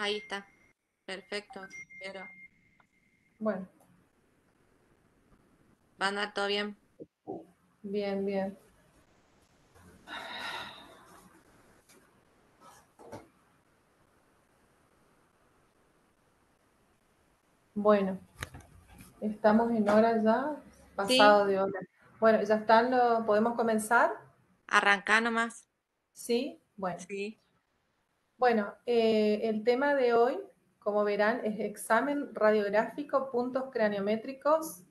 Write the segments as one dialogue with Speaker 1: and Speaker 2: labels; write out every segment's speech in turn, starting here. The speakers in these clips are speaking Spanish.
Speaker 1: Ahí está. Perfecto. Pero
Speaker 2: Bueno,
Speaker 1: va a andar todo bien.
Speaker 2: bien, bien. Bueno, estamos en hora ya, pasado de hora. Bueno, ya están, lo- ¿podemos comenzar?
Speaker 1: Arrancá nomás.
Speaker 2: Sí, bueno.
Speaker 1: Sí.
Speaker 2: Bueno, eh, el tema de hoy, como verán, es examen radiográfico, puntos craniométricos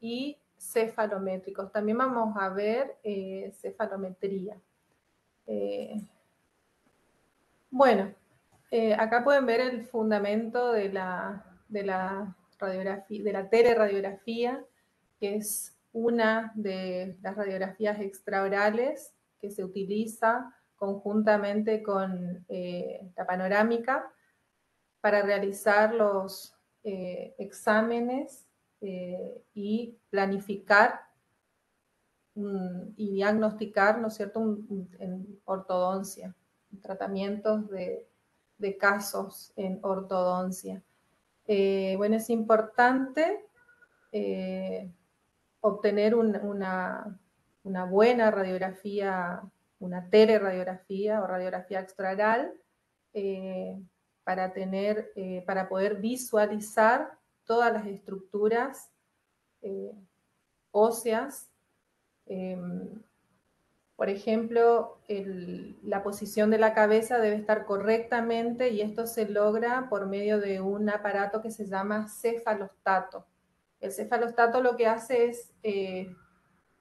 Speaker 2: y cefalométricos. También vamos a ver eh, cefalometría. Eh, bueno, acá pueden ver el fundamento de la, de la radiografía, de la teleradiografía, que es una de las radiografías extraorales que se utiliza conjuntamente con eh, la panorámica para realizar los eh, exámenes eh, y planificar mm, y diagnosticar, ¿no es cierto?, en ortodoncia, tratamientos de, de casos en ortodoncia. Bueno, es importante obtener un- una, una buena radiografía, una teleradiografía o radiografía extraoral eh, para, tener, eh, para poder visualizar todas las estructuras eh, óseas. em, por ejemplo, la posición de la cabeza debe estar correctamente y esto se logra por medio de un aparato que se llama cefalostato. El cefalostato lo que hace es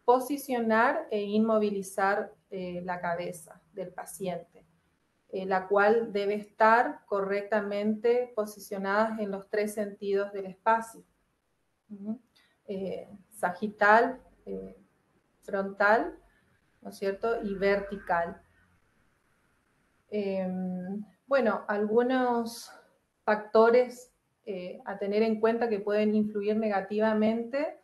Speaker 2: posicionar e inmovilizar eh, la cabeza del paciente, eh, la cual debe estar correctamente posicionada en los tres sentidos del espacio. Eh, sagital, frontal, ¿no es cierto? Y vertical. Bueno, algunos factores a tener en cuenta que pueden influir negativamente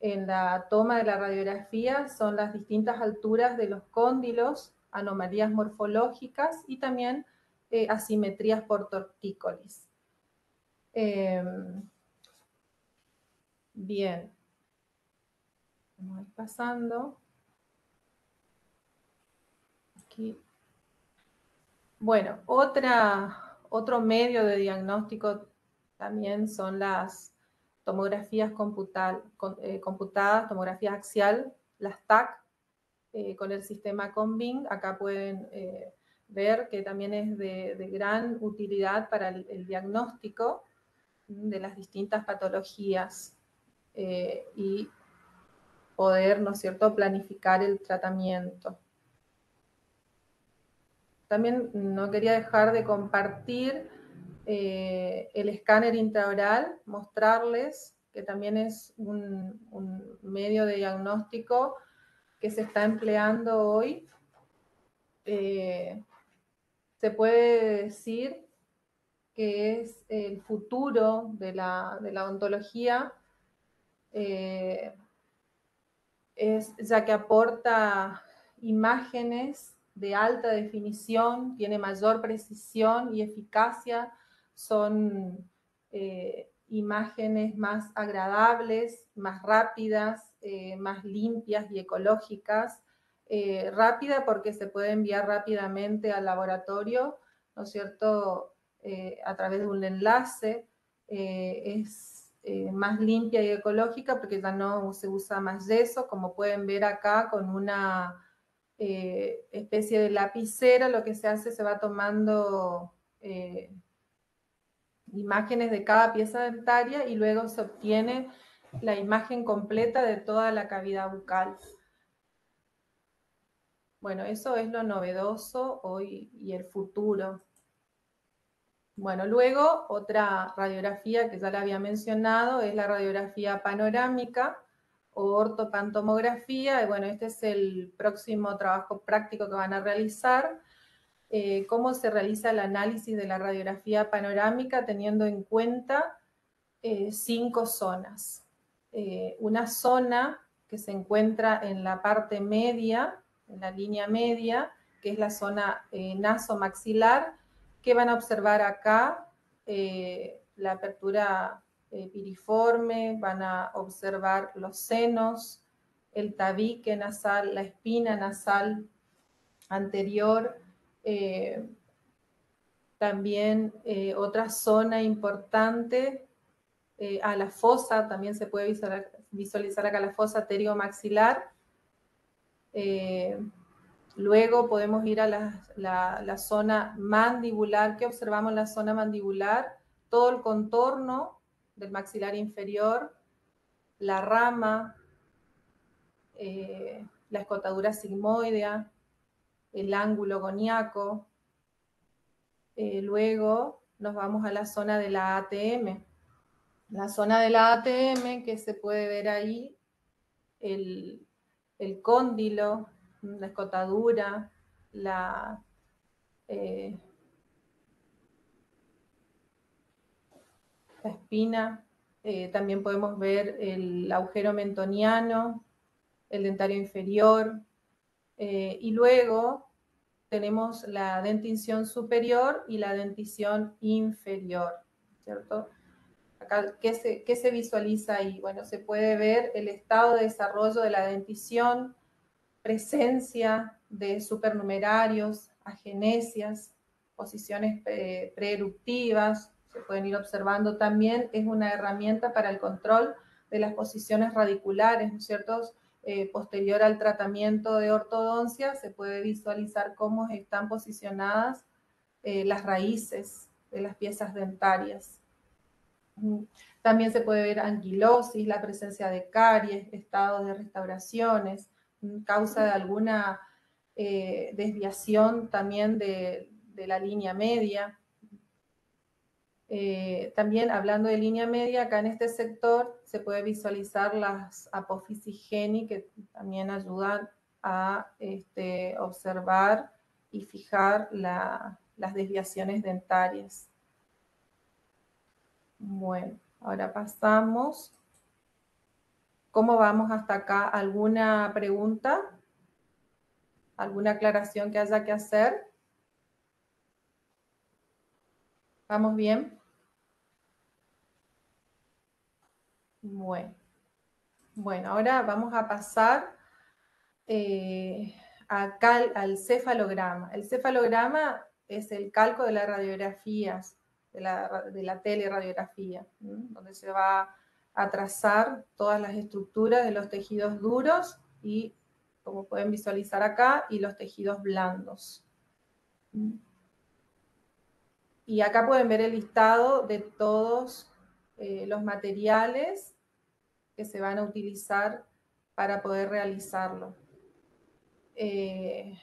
Speaker 2: en la toma de la radiografía son las distintas alturas de los cóndilos, anomalías morfológicas y también eh, asimetrías por tortícolis. Eh, bien. Vamos a ir pasando. Aquí. Bueno, otra, otro medio de diagnóstico también son las tomografías computal- eh, computadas, tomografía axial, las TAC, eh, con el sistema Combing. Acá pueden eh, ver que también es de, gran utilidad para el, diagnóstico de las distintas patologías y poder, ¿no es cierto?, planificar el tratamiento. También no quería dejar de compartir eh, el escáner intraoral, mostrarles que también es un, medio de diagnóstico que se está empleando hoy. Eh, se puede decir que es el futuro de la, de la odontología, eh, es, ya que aporta imágenes de alta definición, tiene mayor precisión y eficacia, son eh, imágenes más agradables, más rápidas, eh, más limpias y ecológicas. Eh, rápida porque se puede enviar rápidamente al laboratorio, ¿no es cierto?, a través de un enlace. Es más limpia y ecológica porque ya no se usa más yeso, como pueden ver acá con una especie de lapicera, lo que se hace, se va tomando imágenes de cada pieza dentaria y luego se obtiene la imagen completa de toda la cavidad bucal. Bueno, eso es lo novedoso hoy y el futuro. Bueno, luego otra radiografía que ya la había mencionado es la radiografía panorámica o ortopantomografía. Bueno, este es el próximo trabajo práctico que van a realizar. Eh, cómo se realiza el análisis de la radiografía panorámica teniendo en cuenta eh, cinco zonas. Eh, una zona que se encuentra en la parte media, en la línea media, que es la zona nasomaxilar, ¿Qué van a observar acá? La apertura piriforme, van a observar los senos, el tabique nasal, la espina nasal anterior, eh, también otra zona importante a la fosa, también se puede visualizar, acá la fosa teriomaxilar. luego podemos ir a la, la, zona mandibular. ¿Qué observamos la zona mandibular? Todo el contorno del maxilar inferior, la rama, eh, la escotadura sigmoidea, el ángulo goniaco. Eh, luego nos vamos a la zona de la ATM. La zona de la ATM que se puede ver ahí, el, cóndilo, la escotadura, la, eh, la espina. Eh, también podemos ver el agujero mentoniano, el dentario inferior. Eh, y luego tenemos la dentición superior y la dentición inferior, ¿cierto? Acá, ¿qué se, ¿qué se visualiza ahí? Bueno, se puede ver el estado de desarrollo de la dentición, presencia de supernumerarios, agenesias, posiciones eh, preeruptivas, se pueden ir observando también, es una herramienta para el control de las posiciones radiculares, ¿no es cierto? Eh, posterior al tratamiento de ortodoncia, se puede visualizar cómo están posicionadas eh, las raíces de las piezas dentarias. También se puede ver anquilosis, la presencia de caries, estados de restauraciones, causa de alguna eh, desviación también de, de la línea media. Eh, también hablando de línea media, acá en este sector se puede visualizar las apófisis geni que también ayudan a este, observar y fijar las desviaciones dentarias. Bueno, ahora pasamos. ¿Cómo vamos hasta acá? ¿Alguna pregunta? ¿Alguna aclaración que haya que hacer? ¿Vamos bien? Bueno, bueno, ahora vamos a pasar eh, al cefalograma. El cefalograma es el calco de las radiografías, de la, de la teleradiografía, donde se va a trazar todas las estructuras de los tejidos duros y, como pueden visualizar acá, y los tejidos blandos. Y acá pueden ver el listado de todos eh, los materiales que se van a utilizar para poder realizarlo. Eh,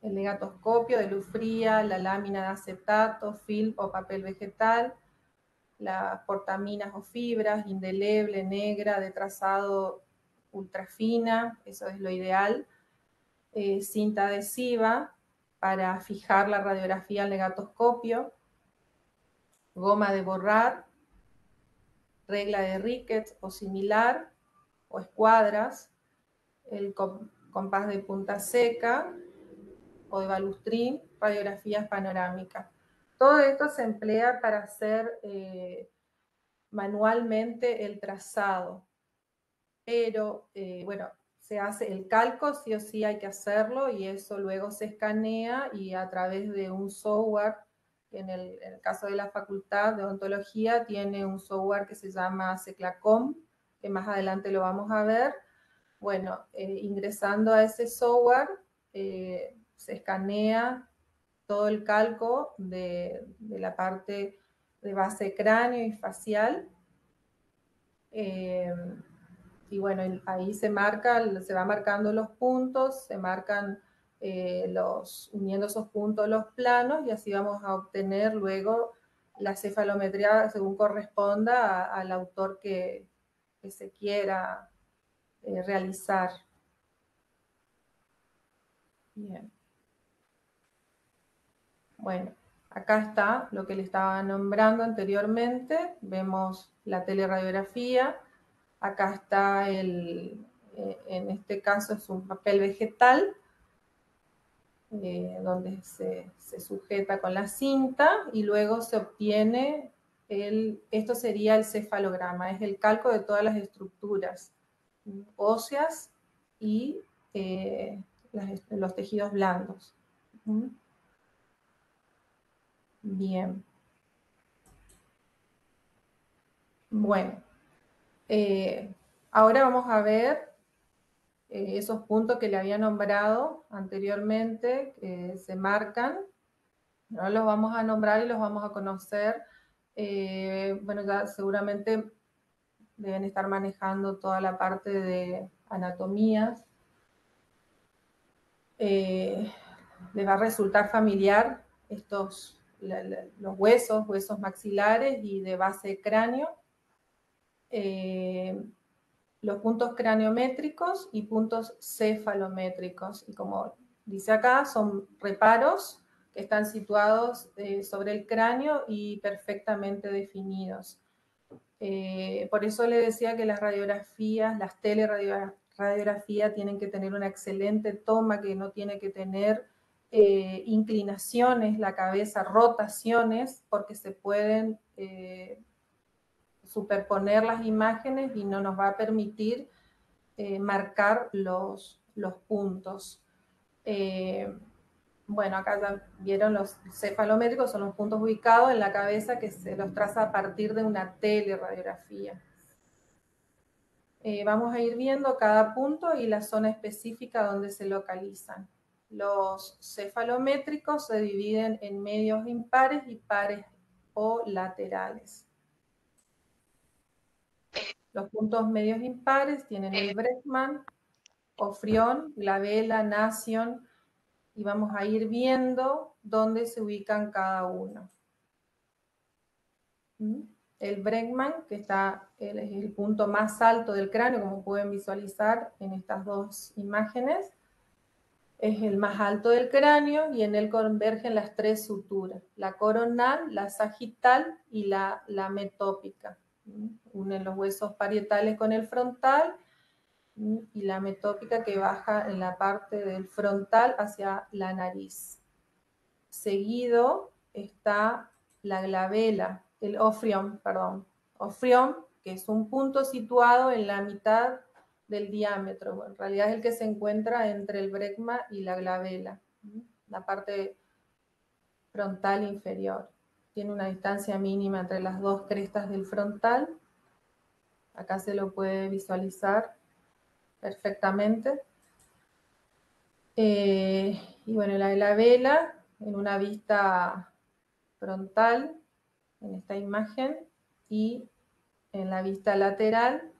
Speaker 2: el negatoscopio de luz fría, la lámina de acetato, film o papel vegetal, las portaminas o fibras, indeleble, negra, de trazado ultrafina, eso es lo ideal, eh, cinta adhesiva para fijar la radiografía al negatoscopio, goma de borrar, regla de Ricketts o similar, o escuadras, el compás de punta seca o de balustrín, radiografías panorámicas. Todo esto se emplea para hacer eh, manualmente el trazado, pero eh, bueno, se hace el calco, sí o sí hay que hacerlo y eso luego se escanea y a través de un software en el, caso de la Facultad de Odontología tiene un software que se llama Seclacom, que más adelante lo vamos a ver. Bueno, eh, ingresando a ese software eh, se escanea todo el calco de, la parte de base cráneo y facial. Eh, y bueno, ahí se marca, se va marcando los puntos, se marcan eh, los, uniendo esos puntos los planos y así vamos a obtener luego la cefalometría según corresponda al autor que, se quiera eh, realizar. Bien. Bueno, acá está lo que le estaba nombrando anteriormente. Vemos la teleradiografía. Acá está el, eh, en este caso es un papel vegetal eh, donde se, sujeta con la cinta y luego se obtiene el, esto sería el cefalograma, es el calco de todas las estructuras óseas y eh, los tejidos blandos. Bien. Bueno, eh, ahora vamos a ver eh, esos puntos que le había nombrado anteriormente, que se marcan. Ahora los vamos a nombrar y los vamos a conocer. Eh, bueno, ya seguramente deben estar manejando toda la parte de anatomías. les va a resultar familiar estos, los huesos, huesos maxilares y de base cráneo. Eh, los puntos craniométricos y puntos cefalométricos. Y como dice acá, son reparos que están situados eh, sobre el cráneo y perfectamente definidos. Eh, por eso le decía que las radiografías, las teleradiografías tienen que tener una excelente toma, que no tiene que tener inclinaciones, la cabeza, rotaciones, porque se pueden superponer las imágenes y no nos va a permitir eh, marcar los, los puntos. Eh, bueno, acá ya vieron los cefalométricos, son los puntos ubicados en la cabeza que se los traza a partir de una teleradiografía. Eh, vamos a ir viendo cada punto y la zona específica donde se localizan. Los cefalométricos se dividen en medios impares y pares o laterales. Los puntos medios impares tienen el Bregman, Ofrión, Glabela, Nación, y vamos a ir viendo dónde se ubican cada uno. ¿Mm? El Bregman, que está, es el punto más alto del cráneo, como pueden visualizar en estas dos imágenes, es el más alto del cráneo y en él convergen las tres suturas, la coronal, la sagital y la, la metópica unen los huesos parietales con el frontal y la metópica que baja en la parte del frontal hacia la nariz. Seguido está la glabela, el ofrión, perdón, que es un punto situado en la mitad del diámetro, en realidad es el que se encuentra entre el brecma y la glabela, la parte frontal inferior tiene una distancia mínima entre las dos crestas del frontal. Acá se lo puede visualizar perfectamente. Eh, y bueno, la de la vela en una vista frontal, en esta imagen, y en la vista lateral,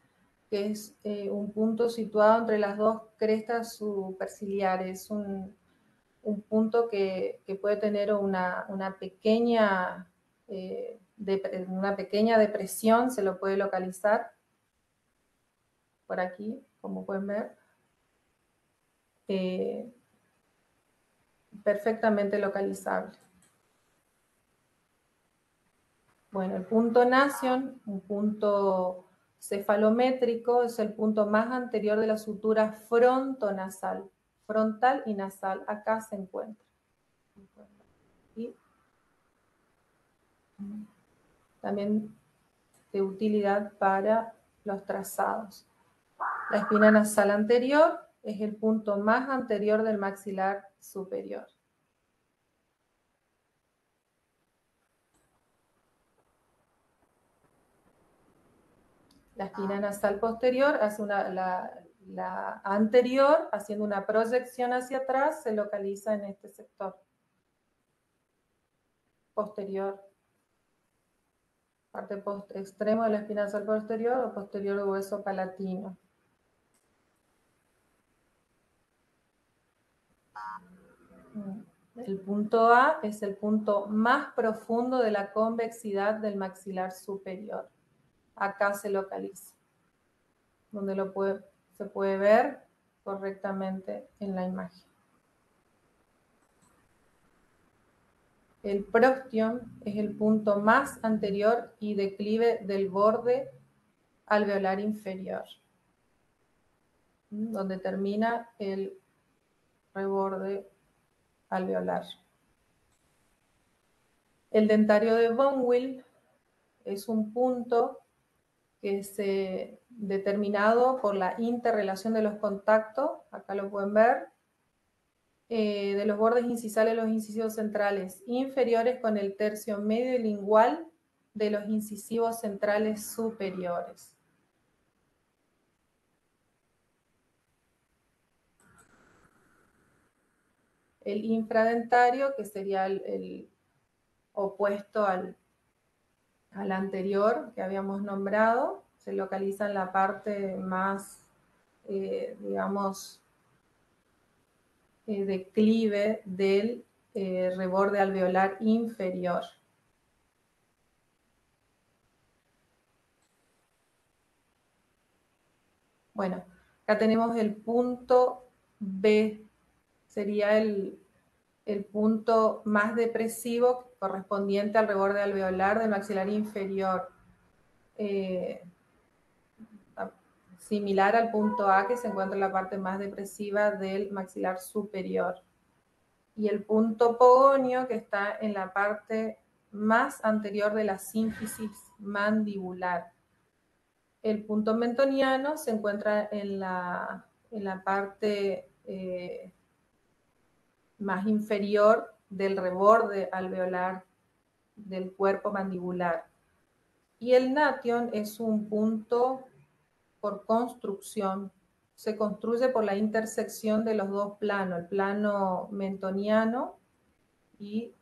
Speaker 2: que es eh, un punto situado entre las dos crestas superciliares, un, un punto que, puede tener una, pequeña, eh, una pequeña depresión, se lo puede localizar por aquí, como pueden ver. Eh, perfectamente localizable. Bueno, el punto nación, un punto cefalométrico, es el punto más anterior de la sutura frontonasal frontal y nasal. Acá se encuentra. Y también de utilidad para los trazados. La espina nasal anterior es el punto más anterior del maxilar superior. La espina nasal posterior hace una, la anterior, haciendo una proyección hacia atrás, se localiza en este sector. Posterior. Parte post extremo de la espina posterior o posterior hueso palatino. El punto A es el punto más profundo de la convexidad del maxilar superior. Acá se localiza. Donde lo puede se puede ver correctamente en la imagen. El prostium es el punto más anterior y declive del borde alveolar inferior, donde termina el reborde alveolar. El dentario de Von es un punto que es determinado por la interrelación de los contactos, acá lo pueden ver, eh, de los bordes incisales de los incisivos centrales inferiores con el tercio medio lingual de los incisivos centrales superiores. El infradentario, que sería el opuesto al, al anterior que habíamos nombrado, se localiza en la parte más, eh, digamos, eh, declive del eh, reborde alveolar inferior. Bueno, acá tenemos el punto B, sería el, el punto más depresivo correspondiente al reborde alveolar del maxilar inferior. Eh, similar al punto A que se encuentra en la parte más depresiva del maxilar superior. Y el punto pogonio que está en la parte más anterior de la sínfisis mandibular. El punto mentoniano se encuentra en la, en la parte eh, más inferior del reborde alveolar del cuerpo mandibular. Y el nation es un punto por construcción. Se construye por la intersección de los dos planos, el plano mentoniano y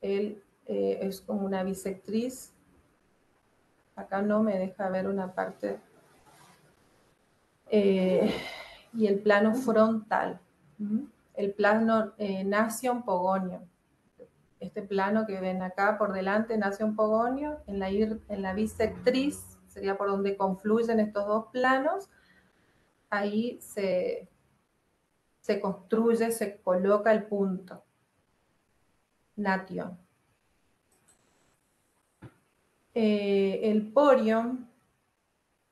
Speaker 2: él eh, es como una bisectriz. Acá no me deja ver una parte. Eh, y el plano frontal el plano eh, Nación Pogonio. Este plano que ven acá por delante, Nación Pogonio, en la, en la bisectriz, sería por donde confluyen estos dos planos, ahí se, se construye, se coloca el punto. Nation. Eh, el porion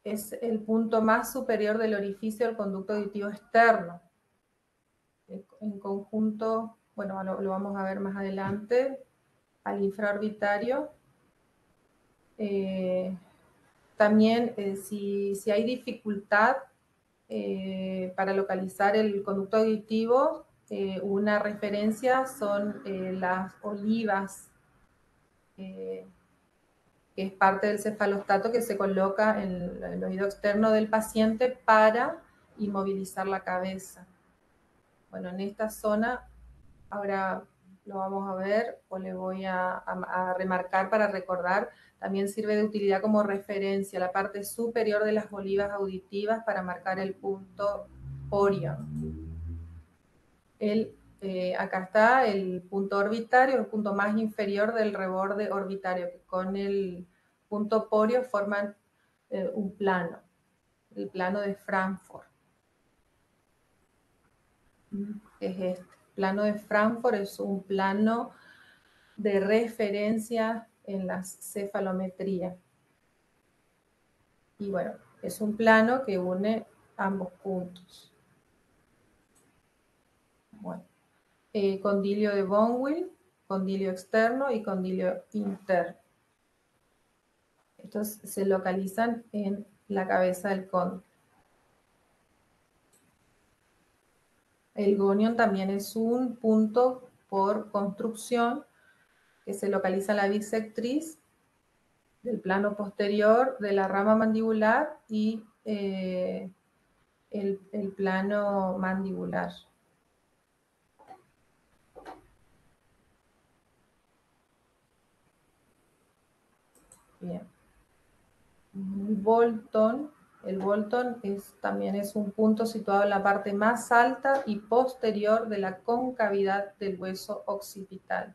Speaker 2: es el punto más superior del orificio del conducto auditivo externo en conjunto, bueno, lo, vamos a ver más adelante, al infraorbitario. Eh, también eh, si, hay dificultad eh, para localizar el conducto auditivo, una referencia son las olivas, que es parte del cefalostato que se coloca en el oído externo del paciente para inmovilizar la cabeza. Bueno, en esta zona, ahora lo vamos a ver o le voy a, remarcar para recordar, también sirve de utilidad como referencia la parte superior de las olivas auditivas para marcar el punto Orion. El, eh, acá está el punto orbitario, el punto más inferior del reborde orbitario, que con el punto porio forman eh, un plano, el plano de Frankfurt es este. Plano de Frankfurt es un plano de referencia en la cefalometría. Y bueno, es un plano que une ambos puntos. Bueno, eh, condilio de Bonwill, condilio externo y condilio interno. Estos se localizan en la cabeza del cóndilo. El gonion también es un punto por construcción que se localiza en la bisectriz del plano posterior de la rama mandibular y eh, el, el plano mandibular. Bien. Bolton el Bolton también es un punto situado en la parte más alta y posterior de la concavidad del hueso occipital.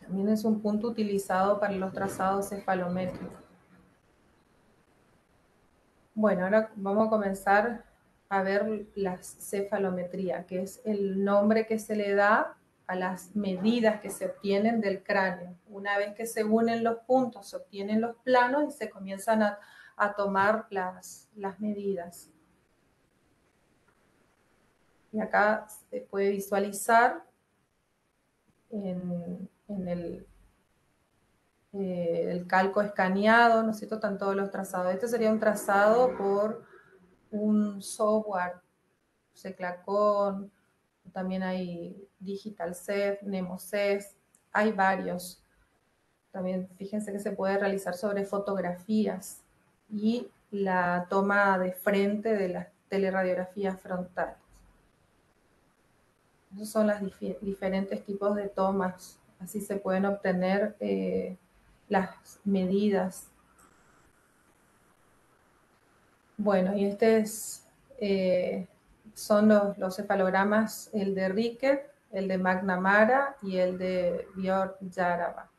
Speaker 2: También es un punto utilizado para los trazados cefalométricos. Bueno, ahora vamos a comenzar a ver la cefalometría, que es el nombre que se le da a las medidas que se obtienen del cráneo. Una vez que se unen los puntos, se obtienen los planos y se comienzan a a tomar las, medidas. Y acá se puede visualizar en, el, eh, el, calco escaneado, ¿no es cierto? Están todos los trazados. Este sería un trazado por un software, Seclacon, también hay Digital Set, hay varios. También fíjense que se puede realizar sobre fotografías y la toma de frente de las teleradiografías frontales. Esos son los diferentes tipos de tomas. Así se pueden obtener eh, las medidas. Bueno, y este eh, son los, cefalogramas, el de Rickett, el de McNamara y el de Björk Yaraba.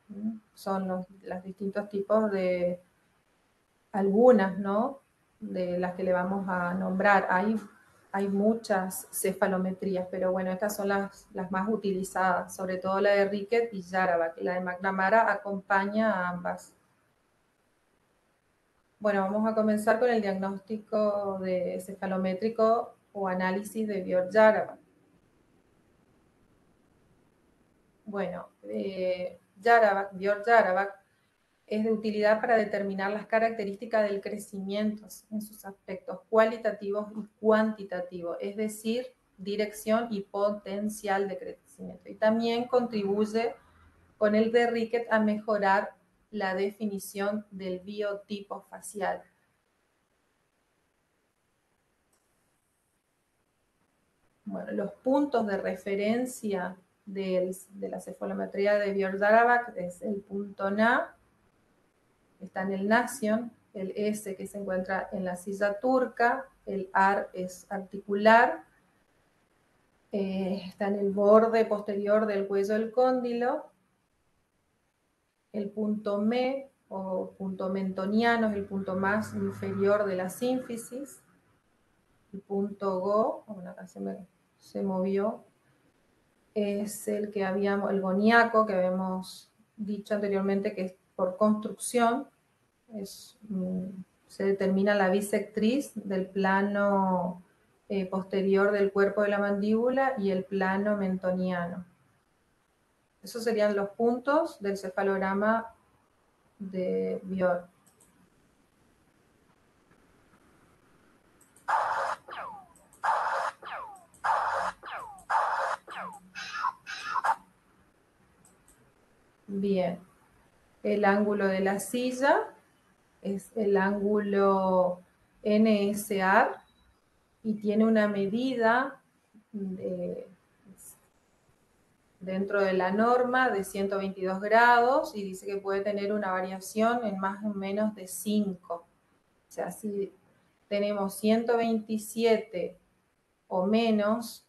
Speaker 2: Son los, distintos tipos de algunas, ¿no? De las que le vamos a nombrar. Hay hay muchas cefalometrías, pero bueno, estas son las, las más utilizadas, sobre todo la de Rickett y que La de McNamara acompaña a ambas. Bueno, vamos a comenzar con el diagnóstico de cefalométrico o análisis de Björk-Jarabac. Bueno, eh, Björk-Jarabac es de utilidad para determinar las características del crecimiento en sus aspectos cualitativos y cuantitativos, es decir, dirección y potencial de crecimiento. Y también contribuye con el de Rickett a mejorar la definición del biotipo facial. Bueno, los puntos de referencia de la cefalometría de Björk es el punto NA, está en el Nation, el S que se encuentra en la silla turca, el AR es articular, eh, está en el borde posterior del cuello del cóndilo, el punto ME o punto mentoniano es el punto más inferior de la sínfisis, el punto GO, bueno acá se, se movió, es el que habíamos, el goniaco que habíamos dicho anteriormente que es por construcción, Mm, se determina la bisectriz del plano eh, posterior del cuerpo de la mandíbula y el plano mentoniano. Esos serían los puntos del cefalograma de Björk. Bien, el ángulo de la silla es el ángulo NSR y tiene una medida dentro de la norma de 122 grados y dice que puede tener una variación en más o menos de 5. O sea, si tenemos 127 o menos,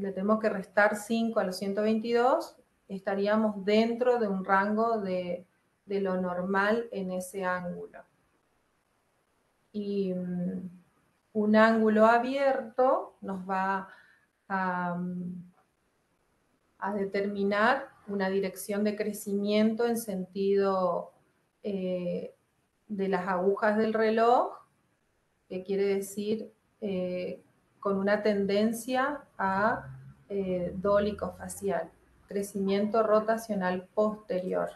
Speaker 2: le tenemos que restar 5 a los 122, estaríamos dentro de un rango de lo normal en ese ángulo y mm, un ángulo abierto nos va a, mm, determinar una dirección de crecimiento en sentido eh, de las agujas del reloj, que quiere decir eh, con una tendencia a eh, dólico facial, crecimiento rotacional posterior.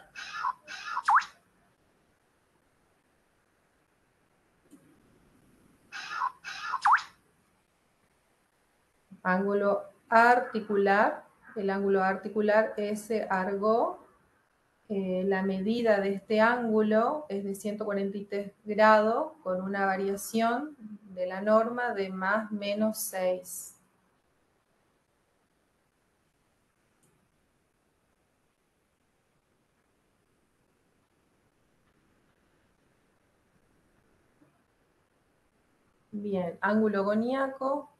Speaker 2: Ángulo articular, el ángulo articular S argo, eh, la medida de este ángulo es de 143 grados con una variación de la norma de más menos 6. Bien, ángulo goniaco,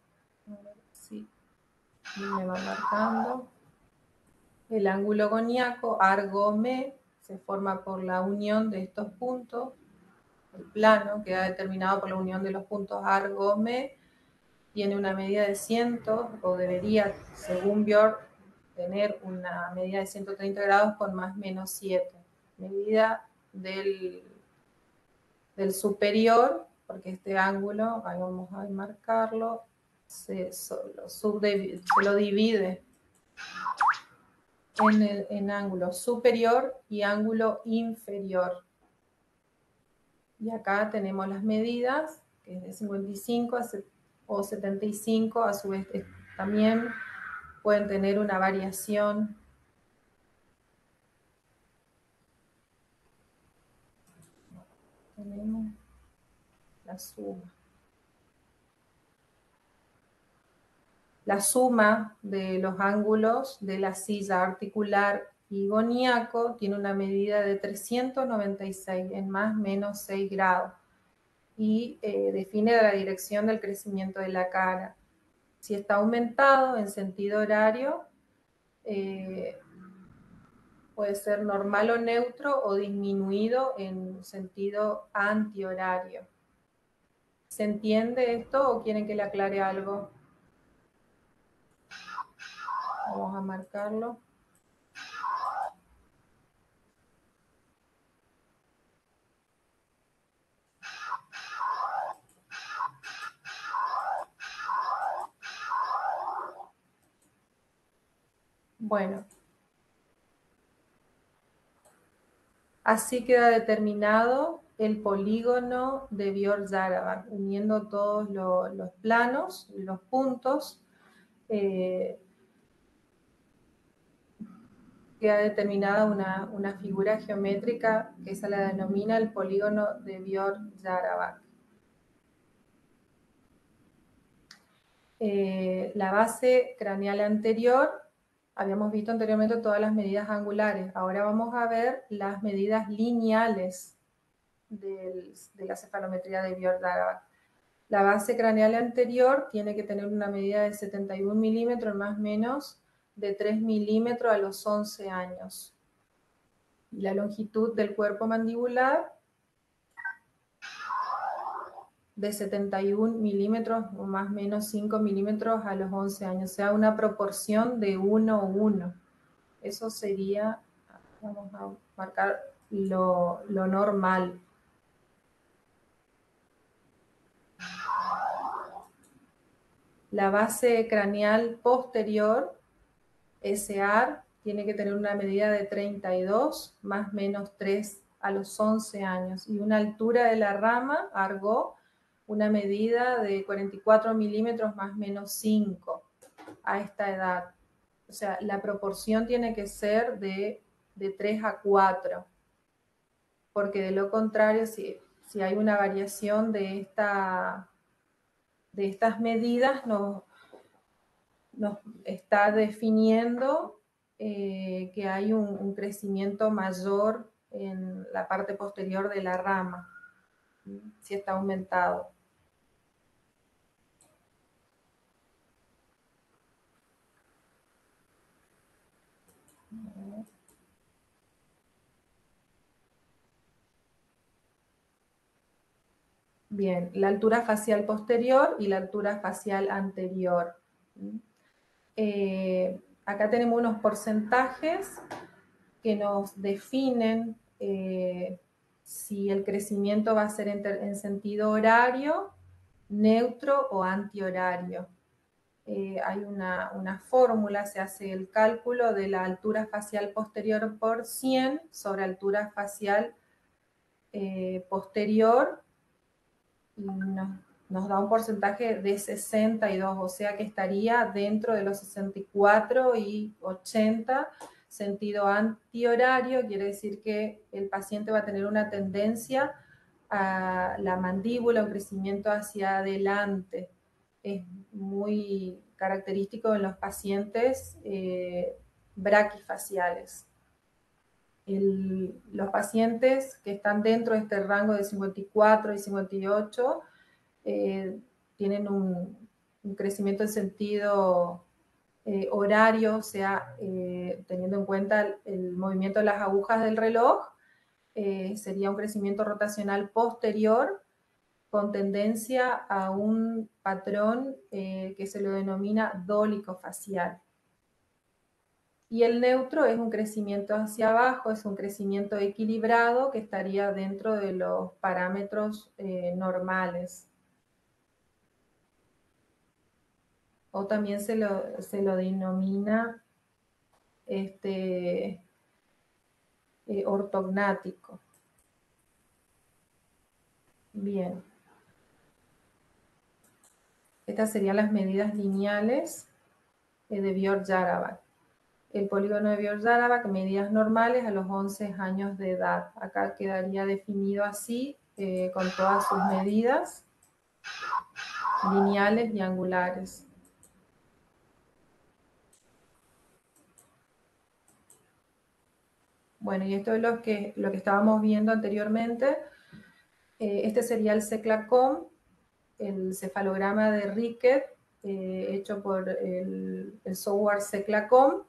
Speaker 2: me va marcando. El ángulo goniaco, argo-me, se forma por la unión de estos puntos. El plano queda determinado por la unión de los puntos argo-me. Tiene una medida de 100, o debería, según Björk, tener una medida de 130 grados con más menos 7. Medida del, del superior, porque este ángulo, ahí vamos a marcarlo, se, lo divide en, en ángulo superior y ángulo inferior. Y acá tenemos las medidas, que es de 55 o 75, a su vez también pueden tener una variación tenemos la suma. La suma de los ángulos de la silla articular y goniaco tiene una medida de 396 en más menos 6 grados y eh, define la dirección del crecimiento de la cara. Si está aumentado en sentido horario, eh, puede ser normal o neutro o disminuido en sentido antihorario. ¿Se entiende esto o quieren que le aclare algo? Vamos a marcarlo. Bueno, así queda determinado el polígono de Björk-Zaravan, uniendo todos los planos, los puntos. Eh, queda determinada una, figura geométrica que se la denomina el polígono de Björk-Zaravan. Eh, la base craneal anterior Habíamos visto anteriormente todas las medidas angulares. Ahora vamos a ver las medidas lineales de la cefalometría de Björk La base craneal anterior tiene que tener una medida de 71 milímetros más o menos de 3 milímetros a los 11 años. la longitud del cuerpo mandibular de 71 milímetros o más o menos 5 milímetros a los 11 años, o sea, una proporción de 1 1. Eso sería, vamos a marcar lo, lo normal. La base craneal posterior, SAR, tiene que tener una medida de 32 más menos 3 a los 11 años y una altura de la rama, argo, una medida de 44 milímetros más menos 5 a esta edad. O sea, la proporción tiene que ser de, 3 a 4, porque de lo contrario, si, si hay una variación de, esta, de estas medidas, nos, nos está definiendo eh, que hay un, un crecimiento mayor en la parte posterior de la rama, si está aumentado. Bien, la altura facial posterior y la altura facial anterior. Eh, acá tenemos unos porcentajes que nos definen eh, si el crecimiento va a ser en sentido horario, neutro o antihorario. Eh, hay una, fórmula, se hace el cálculo de la altura facial posterior por 100 sobre altura facial posterior y nos, da un porcentaje de 62, o sea que estaría dentro de los 64 y 80 sentido antihorario, quiere decir que el paciente va a tener una tendencia a la mandíbula, un crecimiento hacia adelante es muy característico en los pacientes eh, braquifaciales. los pacientes que están dentro de este rango de 54 y 58 eh, tienen un, crecimiento en sentido eh, horario, o sea, teniendo en cuenta el, movimiento de las agujas del reloj, sería un crecimiento rotacional posterior con tendencia a un patrón eh, que se lo denomina dólico facial. Y el neutro es un crecimiento hacia abajo, es un crecimiento equilibrado que estaría dentro de los parámetros eh, normales. O también se lo, se lo denomina este, eh, ortognático. Bien. Estas serían las medidas lineales eh, de Björk-Jaraback. El polígono de Björk-Jaraback, medidas normales a los 11 años de edad. Acá quedaría definido así, eh, con todas sus medidas lineales y angulares. Bueno, y esto es lo que, lo que estábamos viendo anteriormente. Eh, este sería el CECLACOM, el cefalograma de Ricket, eh, hecho por el, software CECLACOM.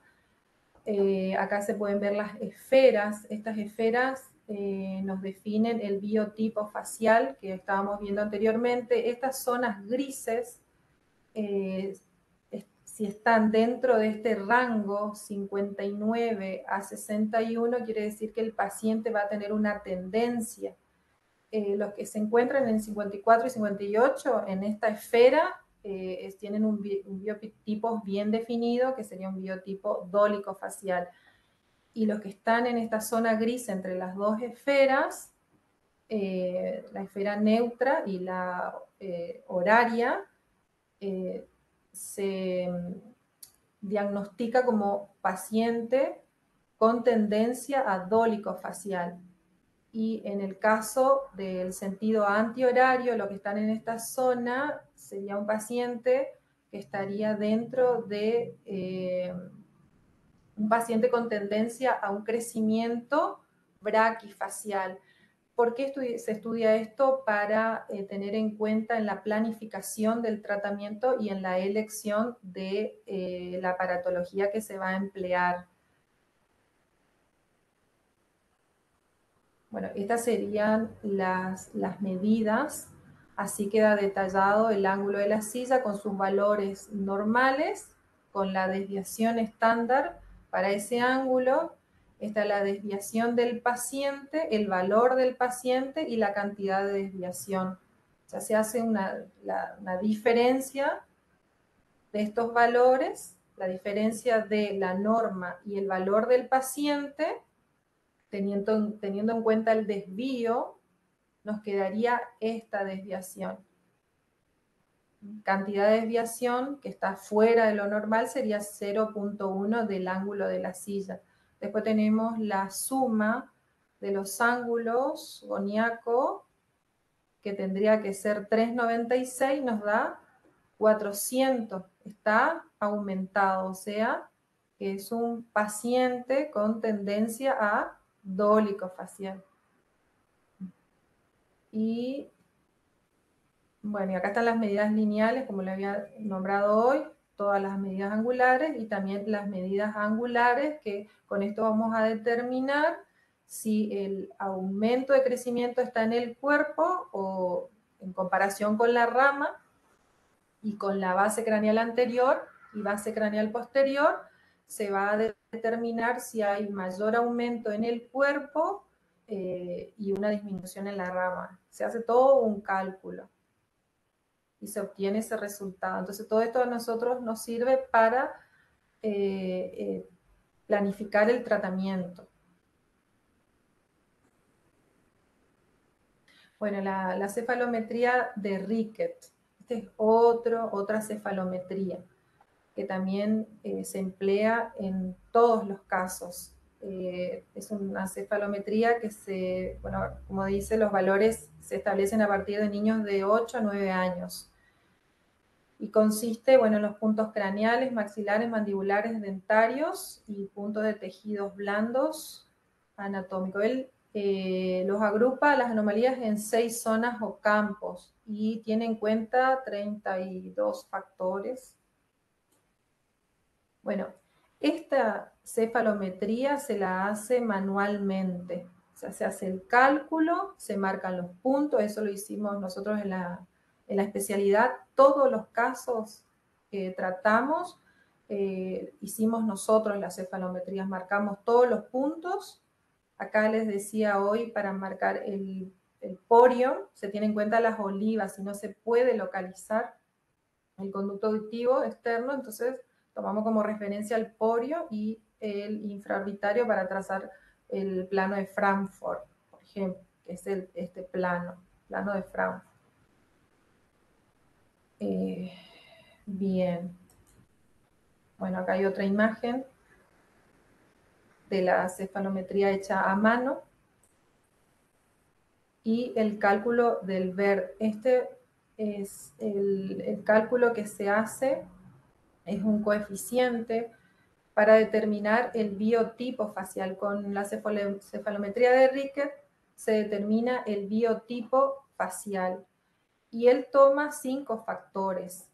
Speaker 2: Eh, acá se pueden ver las esferas. Estas esferas nos definen el biotipo facial que estábamos viendo anteriormente. Estas zonas grises si están dentro de este rango 59 a 61, quiere decir que el paciente va a tener una tendencia. Eh, los que se encuentran en 54 y 58 en esta esfera eh, tienen un, biotipo bien definido, que sería un biotipo dólico facial. Y los que están en esta zona gris entre las dos esferas, eh, la esfera neutra y la horaria, se mm, diagnostica como paciente con tendencia a dólico facial. Y en el caso del sentido antihorario, lo que están en esta zona sería un paciente que estaría dentro de eh, un paciente con tendencia a un crecimiento braquifacial. ¿Por qué se estudia esto? Para eh, tener en cuenta en la planificación del tratamiento y en la elección de eh, la aparatología que se va a emplear. Bueno, estas serían las, las medidas. Así queda detallado el ángulo de la silla con sus valores normales, con la desviación estándar para ese ángulo está la desviación del paciente, el valor del paciente y la cantidad de desviación. O sea, se hace una, diferencia de estos valores, la diferencia de la norma y el valor del paciente, teniendo, teniendo en cuenta el desvío, nos quedaría esta desviación. Cantidad de desviación que está fuera de lo normal sería 0.1 del ángulo de la silla. Después tenemos la suma de los ángulos goniaco, que tendría que ser 396, nos da 400. Está aumentado, o sea, que es un paciente con tendencia a dólico facial. Y bueno, y acá están las medidas lineales, como le había nombrado hoy, todas las medidas angulares y también las medidas angulares que con esto vamos a determinar si el aumento de crecimiento está en el cuerpo o en comparación con la rama y con la base craneal anterior y base craneal posterior, se va a determinar si hay mayor aumento en el cuerpo eh, y una disminución en la rama. Se hace todo un cálculo y se obtiene ese resultado. Entonces, todo esto a nosotros nos sirve para eh, eh, planificar el tratamiento. Bueno, la, cefalometría de Rickett. Esta es otro, otra cefalometría que también eh, se emplea en todos los casos. es una cefalometría que se, bueno, como dice, los valores se establecen a partir de niños de 8 a 9 años y consiste bueno, en los puntos craneales, maxilares, mandibulares, dentarios y puntos de tejidos blandos anatómicos. Él eh, los agrupa las anomalías en seis zonas o campos y tiene en cuenta 32 factores. Bueno, esta cefalometría se la hace manualmente. O sea, se hace el cálculo, se marcan los puntos, eso lo hicimos nosotros en la en la especialidad, todos los casos que tratamos, eh, hicimos nosotros las cefalometrías, marcamos todos los puntos. Acá les decía hoy, para marcar el, porio, se tiene en cuenta las olivas, si no se puede localizar el conducto auditivo externo, entonces tomamos como referencia el porio y el infraorbitario para trazar el plano de Frankfurt, por ejemplo, que es este plano, plano de Frankfurt. Eh, bien. Bueno, acá hay otra imagen de la cefalometría hecha a mano y el cálculo del ver. Este es el, cálculo que se hace, es un coeficiente para determinar el biotipo facial. Con la cefalometría de Rickert se determina el biotipo facial y él toma cinco factores.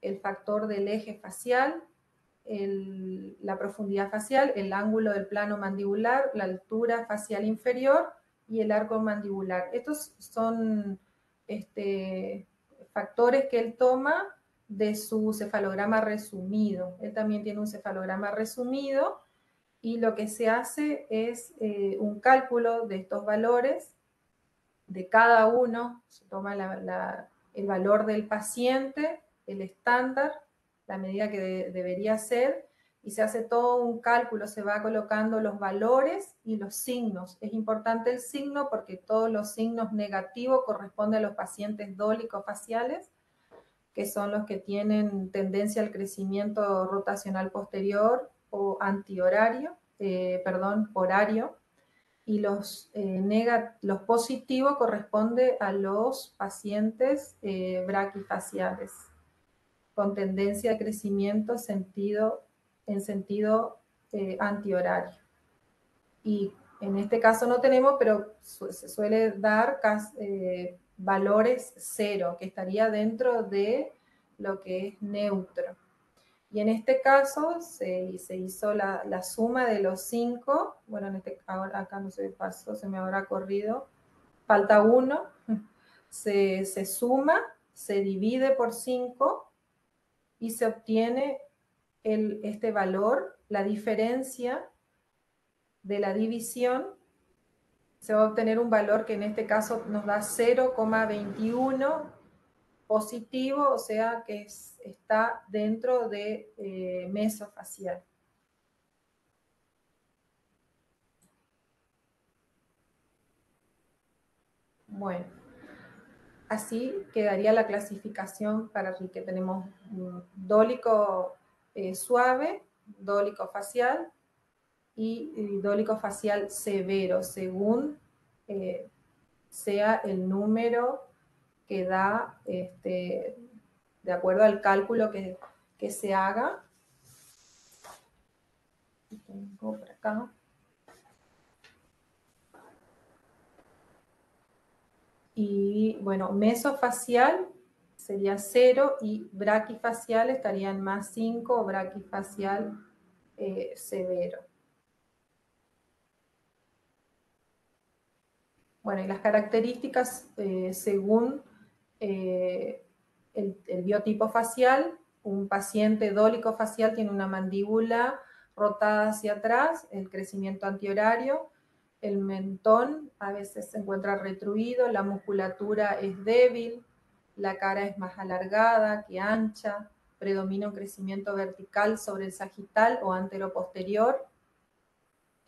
Speaker 2: El factor del eje facial, la profundidad facial, el ángulo del plano mandibular, la altura facial inferior y el arco mandibular. Estos son este, factores que él toma de su cefalograma resumido. Él también tiene un cefalograma resumido y lo que se hace es eh, un cálculo de estos valores de cada uno, se toma el valor del paciente, el estándar, la medida que debería ser, y se hace todo un cálculo, se va colocando los valores y los signos. Es importante el signo porque todos los signos negativos corresponden a los pacientes dólicos faciales, que son los que tienen tendencia al crecimiento rotacional posterior o antihorario, eh, perdón, horario. Y los, eh, positivos corresponden a los pacientes eh, braquifaciales con tendencia a crecimiento sentido en sentido eh, antihorario. Y en este caso no tenemos, pero se suele dar eh, valores cero, que estaría dentro de lo que es neutro. Y en este caso se, se hizo la, suma de los cinco, bueno, en este, ahora acá no se pasó, se me habrá corrido, falta uno, se, se suma, se divide por cinco y se obtiene este valor, la diferencia de la división, se va a obtener un valor que en este caso nos da 0,21 positivo, o sea que está dentro de eh, mesofacial. Bueno, así quedaría la clasificación para que tenemos dólico eh, suave, dólico facial y, dólico facial severo, según eh, sea el número que da este, de acuerdo al cálculo que, se haga. Tengo por acá. Y bueno, mesofacial sería 0 y braquifacial estaría en más 5 o braquifacial eh, severo. Bueno, y las características eh, según eh, el, biotipo facial, un paciente dólico facial tiene una mandíbula rotada hacia atrás, el crecimiento antihorario, el mentón a veces se encuentra retruido, la musculatura es débil, la cara es más alargada que ancha, predomina un crecimiento vertical sobre el sagital o anteroposterior.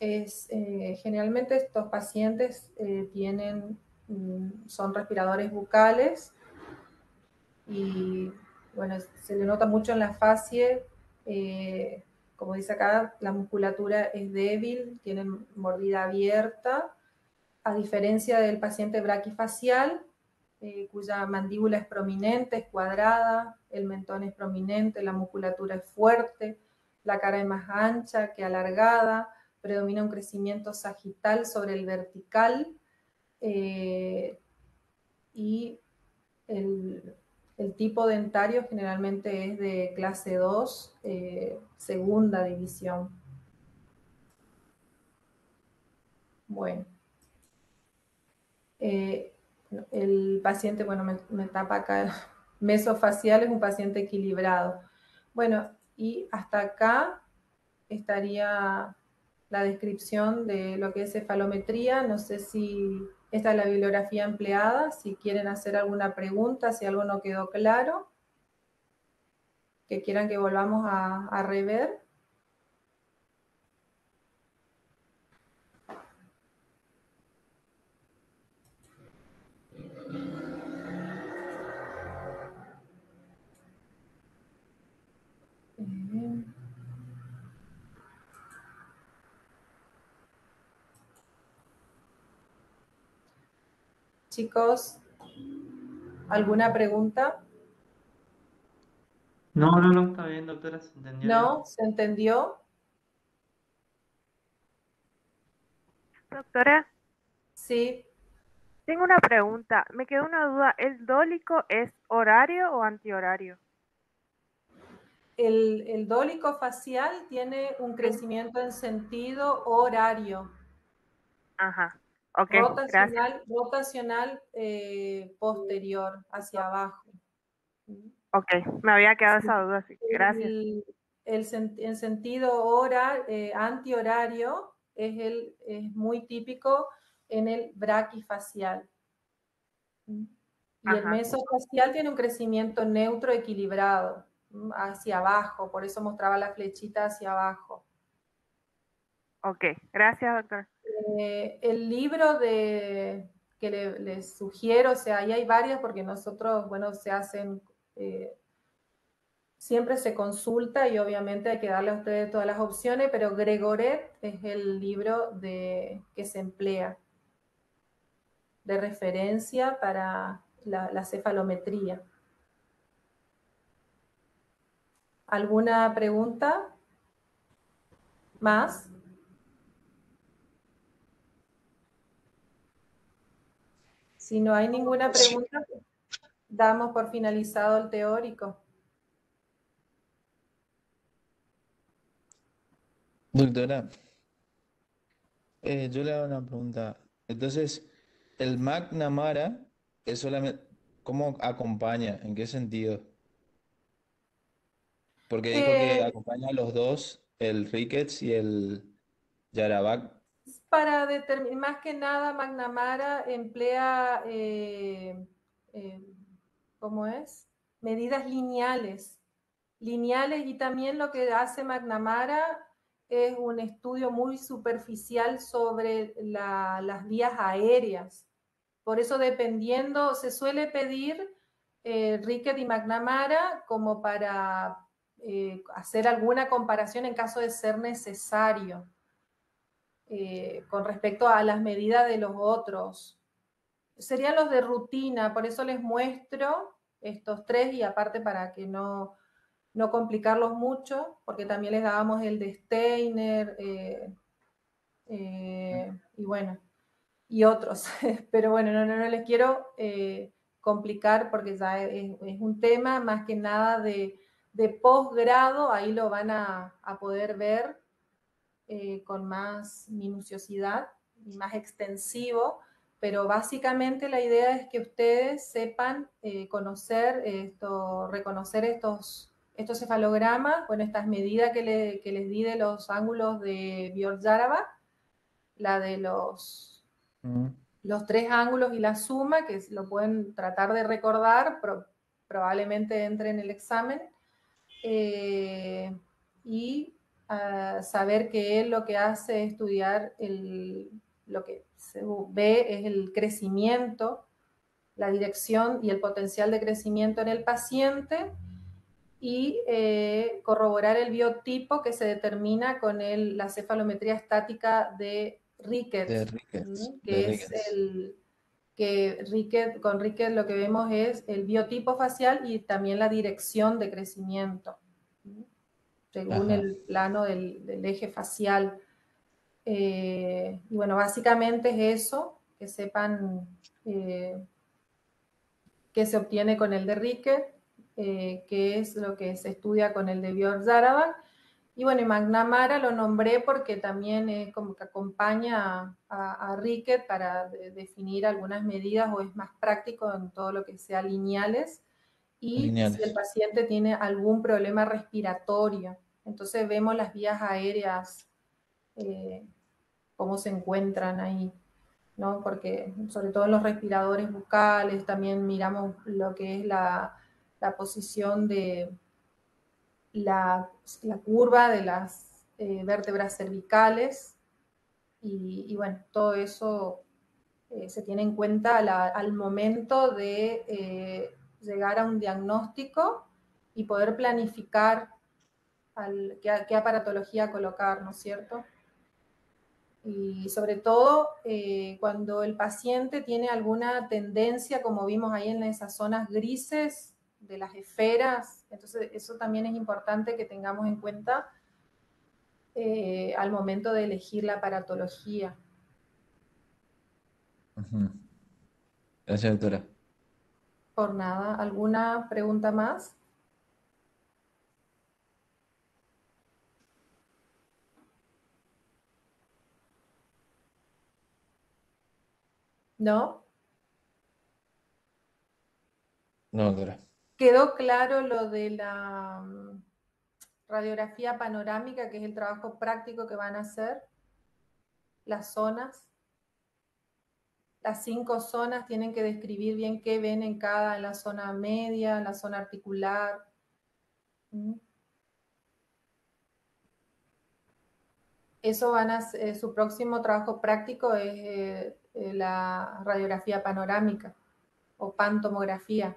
Speaker 2: Es, eh, generalmente estos pacientes eh, tienen, mm, son respiradores bucales y bueno, se le nota mucho en la fascie, eh, como dice acá, la musculatura es débil, tienen mordida abierta, a diferencia del paciente braquifacial, eh, cuya mandíbula es prominente, es cuadrada, el mentón es prominente, la musculatura es fuerte, la cara es más ancha que alargada, predomina un crecimiento sagital sobre el vertical eh, y el, tipo dentario generalmente es de clase 2, eh, segunda división. Bueno el paciente, bueno, me, tapa acá, mesofacial es un paciente equilibrado. Bueno, y hasta acá estaría la descripción de lo que es cefalometría. No sé si esta es la bibliografía empleada, si quieren hacer alguna pregunta, si algo no quedó claro. que quieran que volvamos a, rever. Chicos, ¿alguna pregunta?
Speaker 3: No, no, no, está bien, doctora, se entendió.
Speaker 2: ¿No? ¿Se entendió?
Speaker 4: Doctora.
Speaker 2: Sí.
Speaker 4: Tengo una pregunta. Me quedó una duda. ¿El dólico es horario o antihorario?
Speaker 2: El, el dólico facial tiene un crecimiento en sentido horario.
Speaker 4: Ajá. Okay,
Speaker 2: rotacional, rotacional eh, posterior hacia abajo.
Speaker 4: Ok, me había quedado esa duda, así gracias.
Speaker 2: El, el, sentido hora, eh, antihorario, es, el, es muy típico en el braquifacial. Y el mesofacial tiene un crecimiento neutro equilibrado, hacia abajo, por eso mostraba la flechita hacia abajo.
Speaker 4: Ok, gracias, doctor.
Speaker 2: Eh, el libro de, que les sugiero, o sea, ahí hay varias porque nosotros, bueno, se hacen, eh, siempre se consulta y obviamente hay que darle a ustedes todas las opciones, pero Gregoret es el libro de, que se emplea de referencia para la cefalometría. ¿Alguna pregunta más? Si no hay ninguna pregunta, damos por finalizado el teórico.
Speaker 5: Doctora, eh, yo le hago una pregunta. Entonces, el McNamara es solamente, ¿cómo acompaña? ¿En qué sentido? Porque dijo que eh, acompaña a los dos, el Ricketts y el Yarabak,
Speaker 2: para determinar, más que nada, McNamara emplea, eh, eh, ¿cómo es? Medidas lineales. Lineales y también lo que hace McNamara es un estudio muy superficial sobre las vías aéreas. Por eso, dependiendo, se suele pedir eh, y McNamara como para hacer alguna comparación en caso de ser necesario. Eh, con respecto a las medidas de los otros. Serían los de rutina, por eso les muestro estos tres y aparte para que no, no complicarlos mucho, porque también les dábamos el de Steiner eh, eh, y bueno, y otros. Pero bueno, no, no, no les quiero complicar porque ya es, un tema más que nada de, de posgrado, ahí lo van a, a poder ver eh, con más minuciosidad y más extensivo, pero básicamente la idea es que ustedes sepan eh, conocer esto, reconocer estos, estos cefalogramas, bueno, estas medidas que, les di de los ángulos de Björk-Jaraba, la de los, mm. los tres ángulos y la suma, que lo pueden tratar de recordar, probablemente entre en el examen. Eh, y saber que él lo que hace es estudiar el, lo que se ve es el crecimiento, la dirección y el potencial de crecimiento en el paciente y eh, corroborar el biotipo que se determina con el, la cefalometría estática de Ricketts, que es el que Rickett, con Ricketts lo que vemos es el biotipo facial y también la dirección de crecimiento según el plano del, eje facial. Eh, y bueno, básicamente es eso, que sepan eh, qué se obtiene con el de Rickett, eh, qué es lo que se estudia con el de Björn. Y bueno, y McNamara lo nombré porque también es como que acompaña a, a Rickett para definir algunas medidas o es más práctico en todo lo que sea lineales. Y si el paciente tiene algún problema respiratorio, entonces vemos las vías aéreas, eh, cómo se encuentran ahí, ¿no? Porque sobre todo en los respiradores bucales también miramos lo que es la, posición de, la, la curva de las eh, vértebras cervicales y, bueno, todo eso eh, se tiene en cuenta la- al momento de llegar a un diagnóstico y poder planificar al- qué, qué aparatología colocar, ¿no es cierto? Y sobre todo eh, cuando el paciente tiene alguna tendencia, como vimos ahí en esas zonas grises de las esferas, entonces eso también es importante que tengamos en cuenta eh, al momento de elegir la aparatología.
Speaker 5: Ujú. Gracias, doctora.
Speaker 2: Por nada, ¿alguna pregunta más? ¿No?
Speaker 5: No, doctora.
Speaker 2: ¿Quedó claro lo de la mm, radiografía panorámica, que es el trabajo práctico que van a hacer? Las zonas. Las cinco zonas tienen que describir bien qué ven en cada, en la zona media, en la zona articular. ¿Mm? Eso van a, eh, su próximo trabajo práctico es eh, eh, la radiografía panorámica o pantomografía.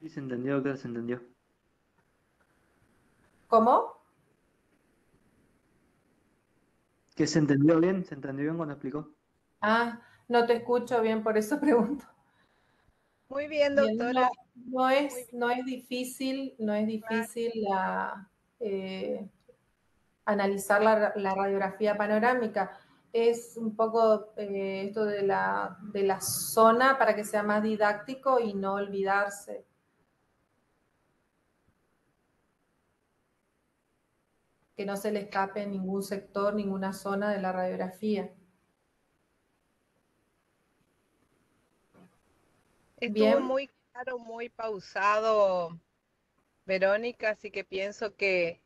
Speaker 3: Sí, se entendió, doctora, se entendió.
Speaker 2: ¿Cómo?
Speaker 3: Que se entendió bien, se entendió bien cuando explicó.
Speaker 2: Ah, no te escucho bien, por eso pregunto.
Speaker 6: Muy bien,
Speaker 2: Bien,
Speaker 6: doctora.
Speaker 2: no, no es, no es difícil, no es difícil la, eh, analizar la, la radiografía panorámica. Es un poco eh, esto de la, de la zona para que sea más didáctico y no olvidarse. Que no se le escape ningún sector, ninguna zona de la radiografía.
Speaker 6: Estuvo
Speaker 2: Bien.
Speaker 6: muy claro, muy pausado, Verónica, así que pienso que,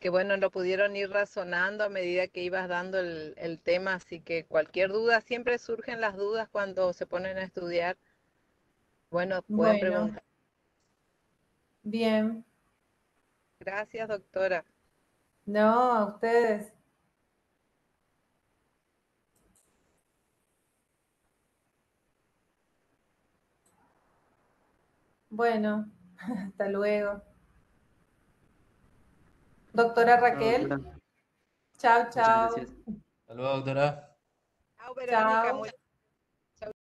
Speaker 6: que bueno, lo pudieron ir razonando a medida que ibas dando el, el tema, así que cualquier duda, siempre surgen las dudas cuando se ponen a estudiar. Bueno, pueden
Speaker 2: Bueno.
Speaker 6: preguntar.
Speaker 2: Bien,
Speaker 6: Gracias, doctora.
Speaker 2: no, a ustedes. Bueno, hasta luego. Doctora Raquel, chao, chao.
Speaker 5: luego, doctora.
Speaker 6: Chao, Verónica,
Speaker 2: Chao.
Speaker 6: muy